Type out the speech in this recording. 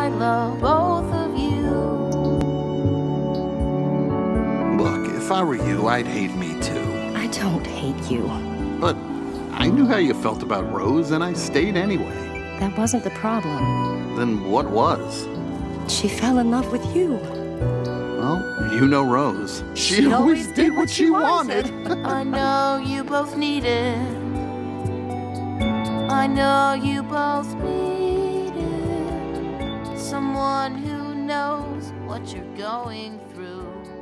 I love both of you. Look, if I were you, I'd hate me too. I don't hate you. But I knew how you felt about Rose, and I stayed anyway. That wasn't the problem. Then what was? She fell in love with you. Well, you know Rose. She, she always, always, did what she wanted. I know you both need it. I know you both need someone who knows what you're going through.